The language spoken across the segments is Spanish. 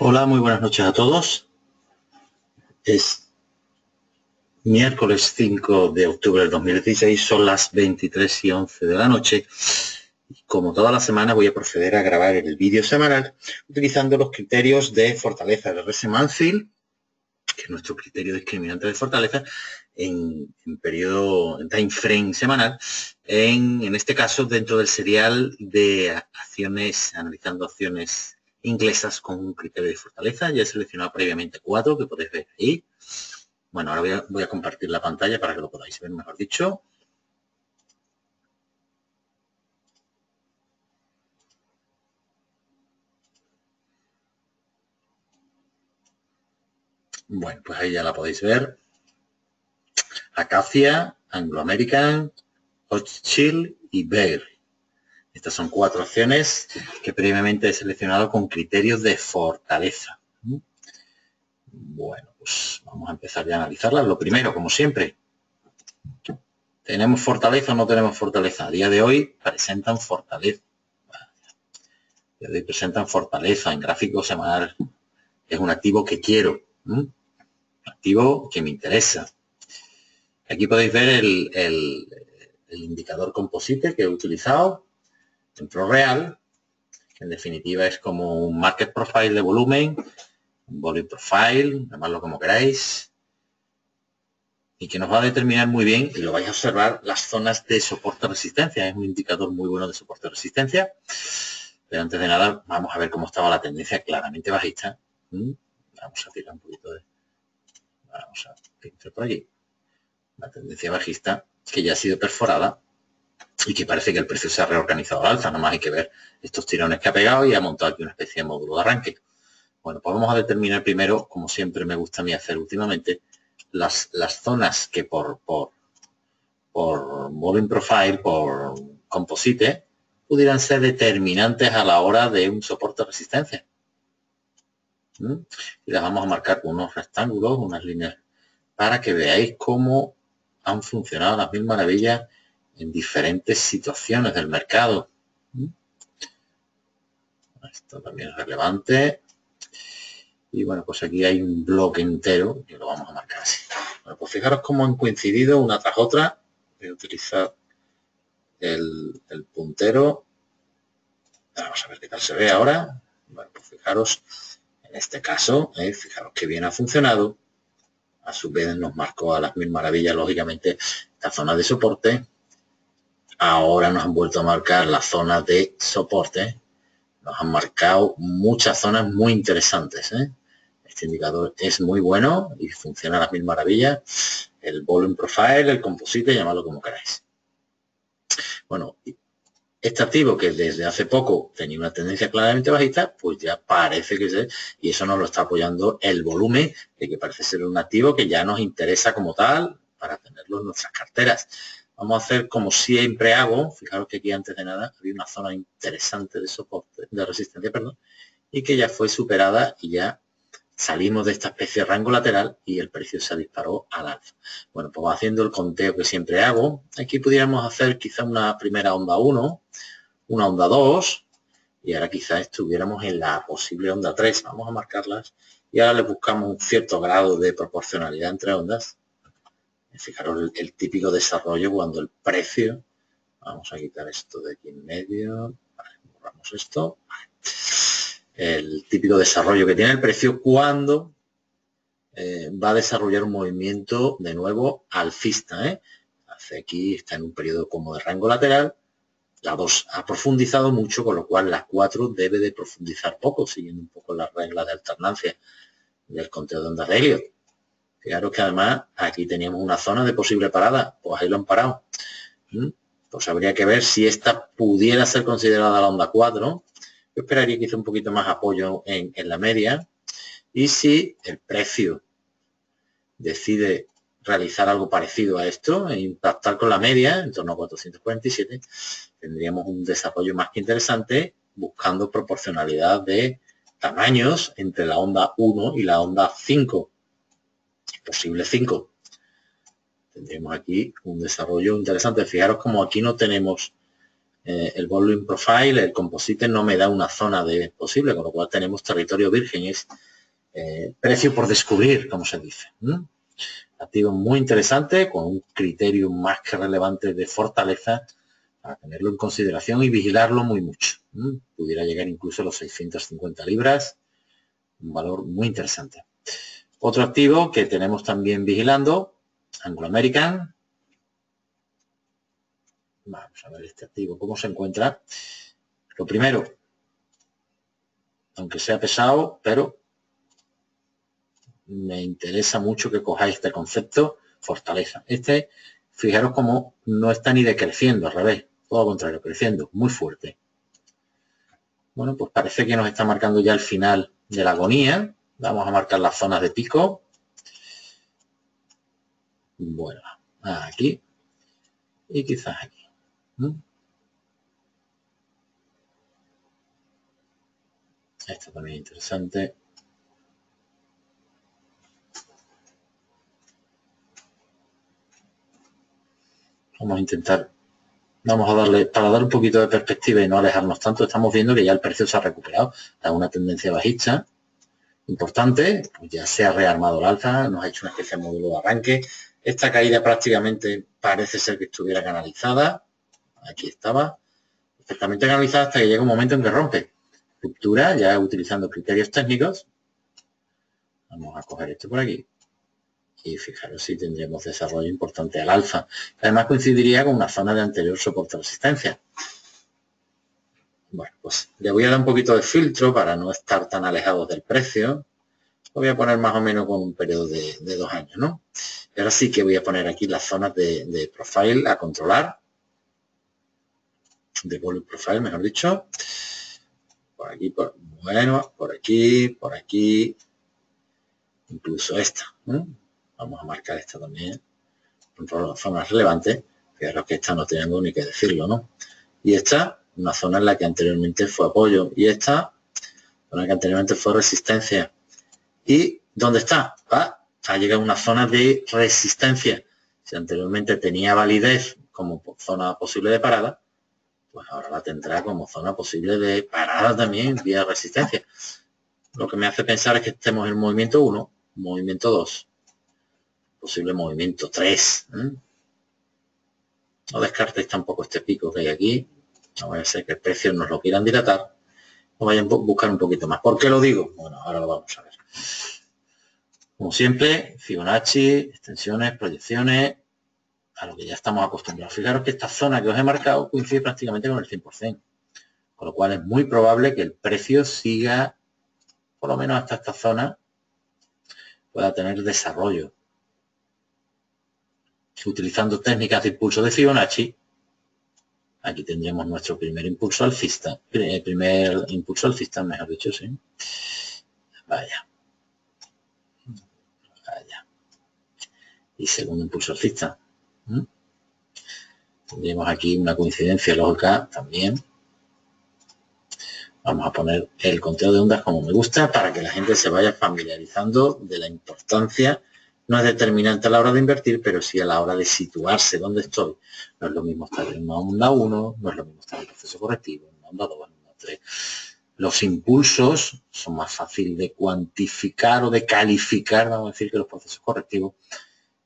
Hola, muy buenas noches a todos. Es miércoles 5 de octubre del 2016, son las 23 y 11 de la noche. Y como toda la semana voy a proceder a grabar el vídeo semanal utilizando los criterios de fortaleza de RS que es nuestro criterio discriminante de fortaleza, en, periodo, en time frame semanal, en este caso dentro del serial de acciones, analizando acciones inglesas con un criterio de fortaleza. Ya he seleccionado previamente cuatro que podéis ver ahí. Bueno, ahora voy a, compartir la pantalla para que lo podáis ver, mejor dicho. Bueno, pues ahí ya la podéis ver. Acacia, Anglo American, Chill y Bear. Estas son cuatro opciones que previamente he seleccionado con criterios de fortaleza. Bueno, pues vamos a empezar ya a analizarlas. Lo primero, como siempre, ¿tenemos fortaleza o no tenemos fortaleza? A día de hoy presentan fortaleza. A día de hoy presentan fortaleza en gráfico semanal. Es un activo que quiero. Un activo que me interesa. Aquí podéis ver el, el indicador composite que he utilizado centro real, en definitiva es como un market profile de volumen, un volume profile, llamarlo como queráis, y que nos va a determinar muy bien, y lo vais a observar, las zonas de soporte-resistencia. Es un indicador muy bueno de soporte-resistencia. Pero antes de nada, vamos a ver cómo estaba la tendencia claramente bajista. ¿Mm? Vamos a tirar un poquito de... Vamos a pintar por allí. La tendencia bajista que ya ha sido perforada y que parece que el precio se ha reorganizado al alza. Nada más hay que ver estos tirones que ha pegado y ha montado aquí una especie de módulo de arranque. Bueno, pues vamos a determinar primero, como siempre me gusta a mí hacer últimamente, las, las zonas que por, por, por volume profile, por composite, pudieran ser determinantes a la hora de un soporte de resistencia. ¿Mm? Y las vamos a marcar con unos rectángulos, unas líneas, para que veáis cómo han funcionado las mil maravillas en diferentes situaciones del mercado. Esto también es relevante. Y bueno, pues aquí hay un bloque entero que lo vamos a marcar así. Bueno, pues fijaros cómo han coincidido una tras otra. Voy a utilizar el, puntero. Vamos a ver qué tal se ve ahora. Bueno, pues fijaros, en este caso, ¿eh? fijaros que bien ha funcionado. A su vez nos marcó a las mil maravillas, lógicamente, la zona de soporte Ahora nos han vuelto a marcar la zona de soporte. Nos han marcado muchas zonas muy interesantes. ¿eh? Este indicador es muy bueno y funciona a las mil maravillas. El volume profile, el composite, llamadlo como queráis. Bueno, este activo que desde hace poco tenía una tendencia claramente bajista, pues ya parece que se, y eso nos lo está apoyando el volumen, de que parece ser un activo que ya nos interesa como tal para tenerlo en nuestras carteras. Vamos a hacer como siempre hago, fijaros que aquí antes de nada había una zona interesante de soporte, de resistencia, perdón, y que ya fue superada y ya salimos de esta especie de rango lateral y el precio se disparó al alza. Bueno, pues haciendo el conteo que siempre hago, aquí pudiéramos hacer quizá una primera onda 1, una onda 2, y ahora quizá estuviéramos en la posible onda 3. Vamos a marcarlas y ahora le buscamos un cierto grado de proporcionalidad entre ondas Fijaros el, típico desarrollo cuando el precio, vamos a quitar esto de aquí en medio, borramos esto, el típico desarrollo que tiene el precio cuando eh, va a desarrollar un movimiento de nuevo alcista. ¿eh? Hace aquí, está en un periodo como de rango lateral, la 2 ha profundizado mucho, con lo cual la 4 debe de profundizar poco, siguiendo un poco las reglas de alternancia del conteo de ondas de Elliot. Fijaros que además aquí teníamos una zona de posible parada, pues ahí lo han parado. ¿Mm? Pues habría que ver si esta pudiera ser considerada la onda 4. Yo esperaría que hice un poquito más apoyo en, la media. Y si el precio decide realizar algo parecido a esto e impactar con la media en torno a 447, tendríamos un desarrollo más que interesante buscando proporcionalidad de tamaños entre la onda 1 y la onda 5 posible 5. Tendríamos aquí un desarrollo interesante. Fijaros como aquí no tenemos eh, el volume profile, el composite no me da una zona de posible, con lo cual tenemos territorio virgen, es eh, precio por descubrir, como se dice. Activo muy interesante, con un criterio más que relevante de fortaleza, para tenerlo en consideración y vigilarlo muy mucho. Pudiera llegar incluso a los 650 libras, un valor muy interesante. Otro activo que tenemos también vigilando, Anglo American. Vamos a ver este activo, cómo se encuentra. Lo primero, aunque sea pesado, pero me interesa mucho que cojáis este concepto, fortaleza. Este, fijaros cómo no está ni decreciendo, al revés, todo lo contrario, creciendo, muy fuerte. Bueno, pues parece que nos está marcando ya el final de la agonía. Vamos a marcar las zonas de pico. Bueno, aquí y quizás aquí. Esto también es interesante. Vamos a intentar, vamos a darle, para dar un poquito de perspectiva y no alejarnos tanto, estamos viendo que ya el precio se ha recuperado, da una tendencia bajista importante, pues ya se ha rearmado el alza, nos ha hecho una especie de módulo de arranque. Esta caída prácticamente parece ser que estuviera canalizada, aquí estaba, perfectamente canalizada hasta que llega un momento en que rompe. Ruptura, ya utilizando criterios técnicos. Vamos a coger esto por aquí y fijaros si tendríamos desarrollo importante al alza. Además coincidiría con una zona de anterior soporte resistencia. Bueno, pues le voy a dar un poquito de filtro para no estar tan alejados del precio. Lo voy a poner más o menos con un periodo de, dos años, ¿no? Ahora sí que voy a poner aquí las zonas de, profile a controlar. De volume profile, mejor dicho. Por aquí, por, bueno, por aquí, por aquí. Incluso esta. Vamos a marcar esta también. Una zona relevante. Fijaros que esta no tengo ni que decirlo, ¿no? Y esta, una zona en la que anteriormente fue apoyo. Y esta, zona que anteriormente fue resistencia. ¿Y dónde está? Ah, ha llegado a una zona de resistencia. Si anteriormente tenía validez como zona posible de parada, pues ahora la tendrá como zona posible de parada también vía resistencia. Lo que me hace pensar es que estemos en movimiento 1, movimiento 2 posible movimiento 3. No descartéis tampoco este pico que hay aquí. No vaya a ser que el precio nos lo quieran dilatar. O vayan a buscar un poquito más. ¿Por qué lo digo? Bueno, ahora lo vamos a ver. Como siempre, Fibonacci, extensiones, proyecciones, a lo que ya estamos acostumbrados. Fijaros que esta zona que os he marcado coincide prácticamente con el 100%. Con lo cual es muy probable que el precio siga, por lo menos hasta esta zona, pueda tener desarrollo utilizando técnicas de impulso de Fibonacci, aquí tendremos nuestro primer impulso alcista, el primer impulso alcista, mejor dicho, sí. Vaya. Vaya. Y segundo impulso alcista. ¿Mm? Aquí una coincidencia lógica también. Vamos a poner el conteo de ondas como me gusta para que la gente se vaya familiarizando de la importancia no es determinante a la hora de invertir, pero sí a la hora de situarse donde estoy. No es lo mismo estar en una onda 1, no es lo mismo estar en el proceso correctivo, en una onda 2, en una 3. Los impulsos son más fáciles de cuantificar o de calificar, vamos a decir, que los procesos correctivos.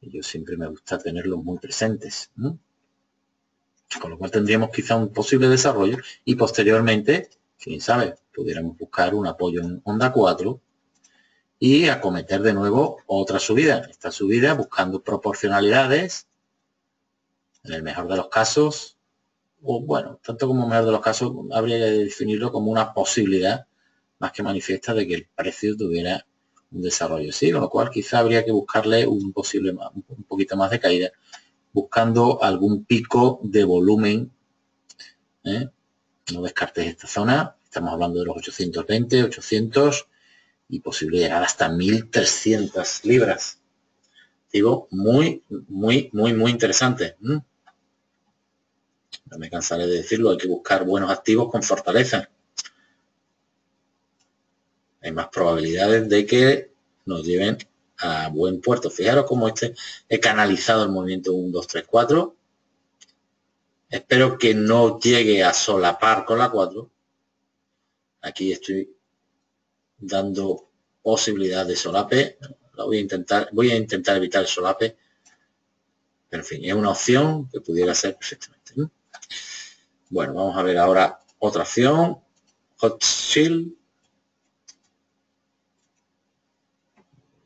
Y yo siempre me gusta tenerlos muy presentes. Con lo cual tendríamos quizá un posible desarrollo y posteriormente, quién sabe, pudiéramos buscar un apoyo en onda 4 y acometer de nuevo otra subida. Esta subida buscando proporcionalidades, en el mejor de los casos, o bueno, tanto como mejor de los casos, habría que definirlo como una posibilidad más que manifiesta de que el precio tuviera un desarrollo así, con lo cual quizá habría que buscarle un posible un poquito más de caída, buscando algún pico de volumen. ¿eh? No descartes esta zona, estamos hablando de los 820, 800, y posible llegar hasta 1.300 libras. Digo, muy, muy, muy, muy interesante. No me cansaré de decirlo, hay que buscar buenos activos con fortaleza. Hay más probabilidades de que nos lleven a buen puerto. Fijaros cómo este he canalizado el movimiento 1, 2, 3, 4. Espero que no llegue a solapar con la 4. Aquí estoy dando posibilidad de solape. La voy a intentar, voy a intentar evitar el solape. Pero en fin, es una opción que pudiera ser perfectamente. Bueno, vamos a ver ahora otra opción. Hot Shield.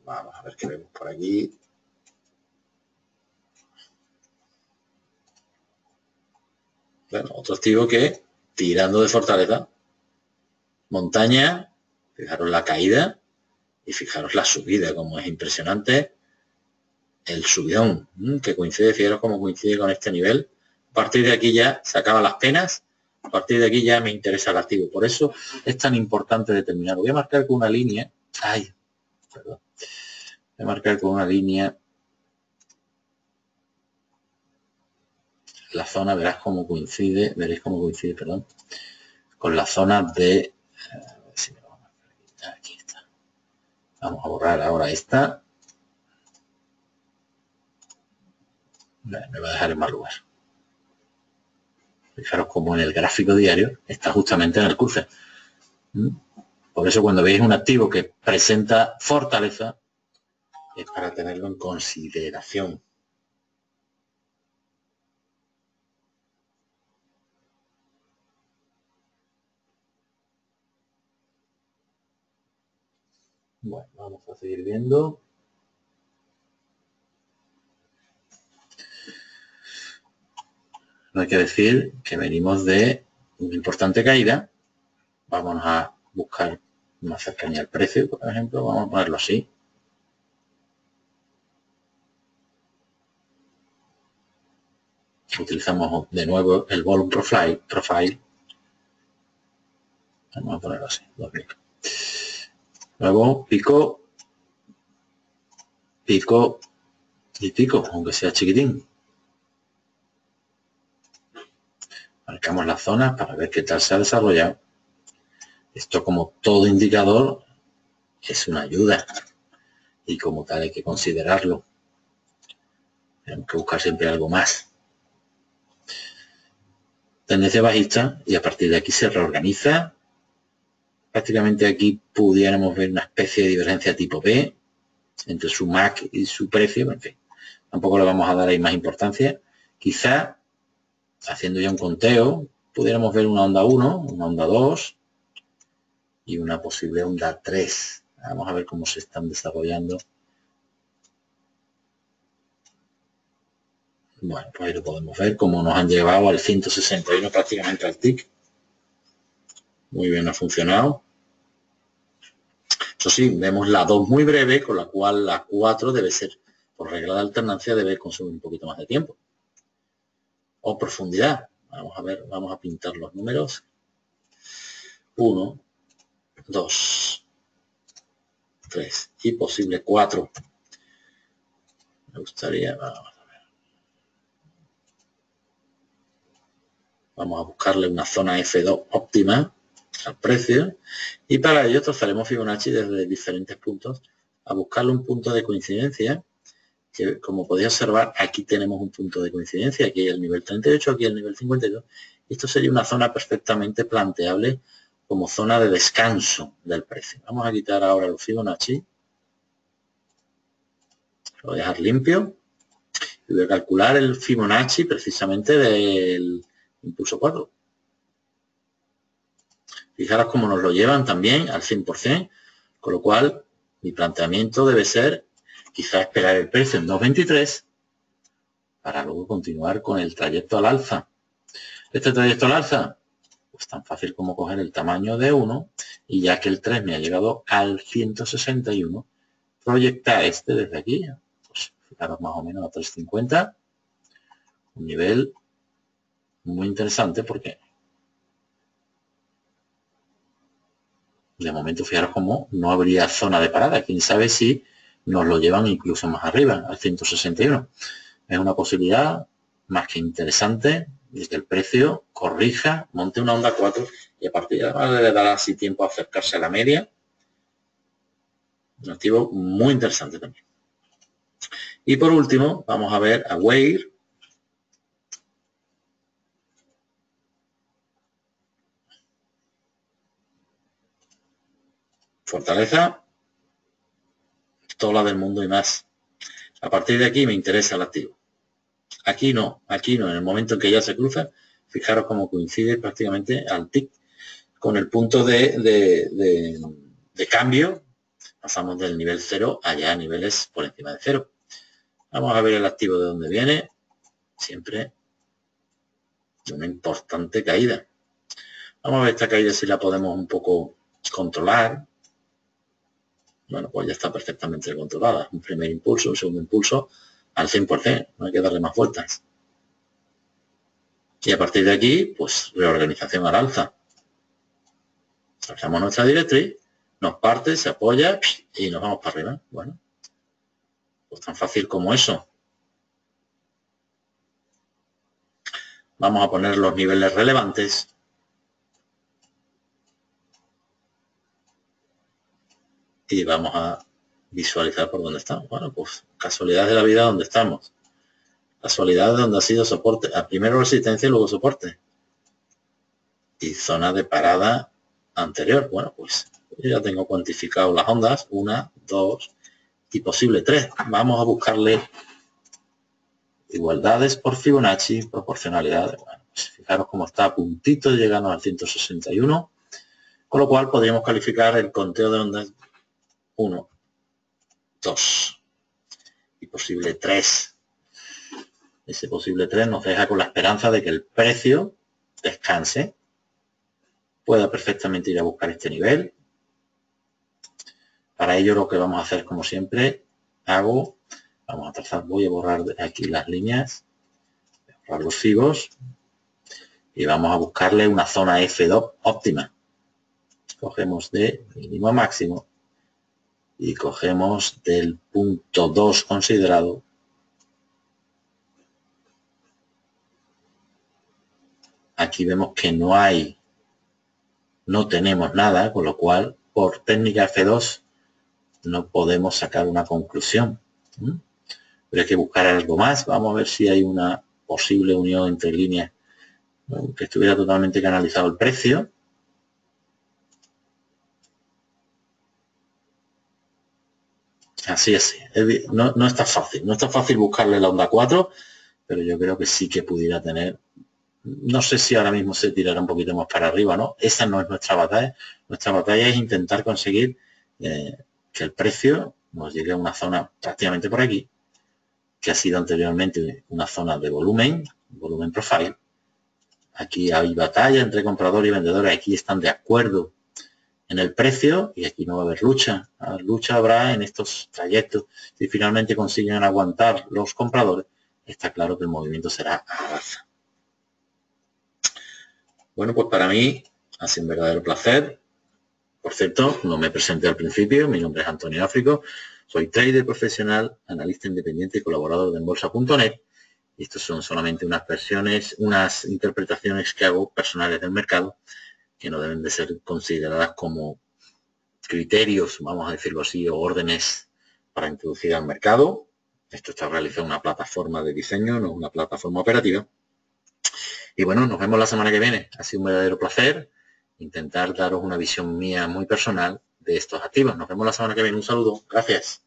Vamos a ver qué vemos por aquí. Bueno, otro activo que tirando de fortaleza, montaña, fijaros la caída y fijaros la subida, como es impresionante el subidón, que coincide, fijaros como coincide con este nivel. A partir de aquí ya se acaban las penas, a partir de aquí ya me interesa el activo. Por eso es tan importante determinar. Voy a marcar con una línea. Ay, perdón. Voy a marcar con una línea la zona, verás cómo coincide, veréis cómo coincide, perdón, con la zona de... Vamos a borrar ahora esta. Me va a dejar en mal lugar. Fijaros como en el gráfico diario está justamente en el cruce. ¿Mm? Por eso cuando veis un activo que presenta fortaleza, es para tenerlo en consideración. Bueno, vamos a seguir viendo. No hay que decir que venimos de una importante caída. Vamos a buscar más cercanía al precio, por ejemplo. Vamos a ponerlo así. Utilizamos de nuevo el volume profile. profile. Vamos a ponerlo así. Luego pico, pico y pico, aunque sea chiquitín. Marcamos la zona para ver qué tal se ha desarrollado. Esto como todo indicador es una ayuda y como tal hay que considerarlo. Tenemos que buscar siempre algo más. Tendencia bajista y a partir de aquí se reorganiza prácticamente aquí pudiéramos ver una especie de divergencia tipo B entre su MAC y su precio, en fin, tampoco le vamos a dar ahí más importancia. Quizá, haciendo ya un conteo, pudiéramos ver una onda 1, una onda 2 y una posible onda 3. Vamos a ver cómo se están desarrollando. Bueno, pues ahí lo podemos ver, cómo nos han llevado al 161 prácticamente al TIC. Muy bien, ha funcionado. Eso sí, vemos la 2 muy breve, con la cual la 4 debe ser, por regla de alternancia, debe consumir un poquito más de tiempo. O profundidad. Vamos a ver, vamos a pintar los números. 1, 2, 3 y posible 4. Me gustaría, vamos a ver. Vamos a buscarle una zona F2 óptima al precio. Y para ello trazaremos Fibonacci desde diferentes puntos a buscarle un punto de coincidencia que como podéis observar aquí tenemos un punto de coincidencia aquí el nivel 38 aquí el nivel 52 esto sería una zona perfectamente planteable como zona de descanso del precio. Vamos a quitar ahora los Fibonacci. Lo voy a dejar limpio. Y voy a calcular el Fibonacci precisamente del impulso 4 Fijaros cómo nos lo llevan también al 100%, con lo cual mi planteamiento debe ser quizá esperar el precio en 2.23 para luego continuar con el trayecto al alza. Este trayecto al alza, pues tan fácil como coger el tamaño de 1 y ya que el 3 me ha llegado al 161, proyectar este desde aquí, pues fijaros más o menos a 350, un nivel muy interesante porque de momento fijaros cómo no habría zona de parada. Quién sabe si nos lo llevan incluso más arriba, al 161. Es una posibilidad más que interesante de que el precio corrija, monte una onda 4 y a partir de ahora le dará así tiempo a acercarse a la media. Un activo muy interesante también. Y por último, vamos a ver a Weir. Fortaleza, toda la del mundo y más. A partir de aquí me interesa el activo. Aquí no, aquí no. En el momento en que ya se cruza, fijaros cómo coincide prácticamente al TIC con el punto de, de, cambio. Pasamos del nivel cero allá a niveles por encima de cero. Vamos a ver el activo de dónde viene. Siempre una importante caída. Vamos a ver esta caída si la podemos un poco controlar. Bueno, pues ya está perfectamente controlada. Un primer impulso, un segundo impulso al 100%. No hay que darle más vueltas. Y a partir de aquí, pues reorganización al alza. Trazamos nuestra directriz, nos parte, se apoya y nos vamos para arriba. Bueno, pues tan fácil como eso. Vamos a poner los niveles relevantes y vamos a visualizar por dónde estamos. Bueno, pues casualidad de la vida donde estamos. Casualidad de donde ha sido soporte. A primero resistencia y luego soporte. Y zona de parada anterior. Bueno, pues ya tengo cuantificado las ondas. Una, dos y posible tres. Vamos a buscarle igualdades por Fibonacci, proporcionalidades. Bueno, pues fijaros cómo está a puntito de llegarnos al 161. Con lo cual podríamos calificar el conteo de ondas 1, 2 y posible 3. Ese posible 3 nos deja con la esperanza de que el precio descanse, pueda perfectamente ir a buscar este nivel. Para ello lo que vamos a hacer como siempre, hago, vamos a trazar, voy a borrar aquí las líneas, borrar los fibos y vamos a buscarle una zona F2 óptima. Cogemos de mínimo a máximo y cogemos del punto 2 considerado. Aquí vemos que no hay no tenemos nada con lo cual por técnica F2 no podemos sacar una conclusión pero hay que buscar algo más. Vamos a ver si hay una posible unión entre líneas que estuviera totalmente canalizado el precio Así es, no, no está fácil, no está fácil buscarle la onda 4, pero yo creo que sí que pudiera tener, no sé si ahora mismo se tirará un poquito más para arriba, ¿no? Esa no es nuestra batalla, nuestra batalla es intentar conseguir eh, que el precio nos llegue a una zona prácticamente por aquí, que ha sido anteriormente una zona de volumen, volumen profile. Aquí hay batalla entre comprador y vendedor, aquí están de acuerdo en el precio y aquí no va a haber lucha. lucha habrá en estos trayectos. Si finalmente consiguen aguantar los compradores, está claro que el movimiento será a alza. Bueno, pues para mí ha sido un verdadero placer. Por cierto, no me presenté al principio, mi nombre es Antonio Áfrico, soy trader profesional, analista independiente y colaborador de Enbolsa.net. Y estos son solamente unas versiones, unas interpretaciones que hago personales del mercado que no deben de ser consideradas como criterios, vamos a decirlo así, o órdenes para introducir al mercado. Esto está realizado en una plataforma de diseño, no una plataforma operativa. Y bueno, nos vemos la semana que viene. Ha sido un verdadero placer intentar daros una visión mía muy personal de estos activos. Nos vemos la semana que viene. Un saludo. Gracias.